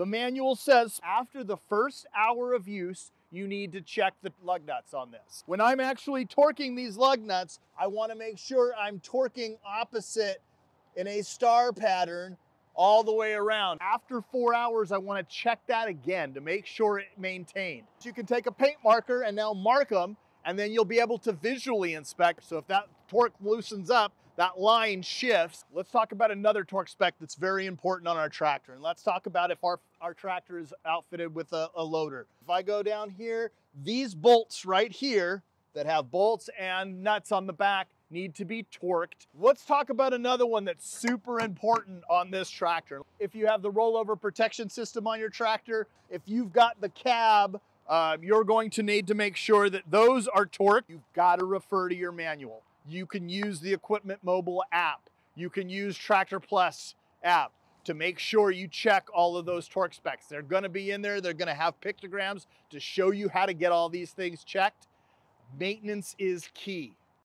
The manual says after the first hour of use, you need to check the lug nuts on this. When I'm actually torquing these lug nuts, I wanna make sure I'm torquing opposite in a star pattern all the way around. After four hours, I wanna check that again to make sure it maintained. You can take a paint marker and now mark them, and then you'll be able to visually inspect. So if that torque loosens up, that line shifts. Let's talk about another torque spec that's very important on our tractor. And let's talk about if our, our tractor is outfitted with a, a loader. If I go down here, these bolts right here that have bolts and nuts on the back need to be torqued. Let's talk about another one that's super important on this tractor. If you have the rollover protection system on your tractor, if you've got the cab, uh, you're going to need to make sure that those are torqued. You've got to refer to your manual. You can use the Equipment Mobile app. You can use Tractor Plus app to make sure you check all of those torque specs. They're gonna be in there. They're gonna have pictograms to show you how to get all these things checked. Maintenance is key.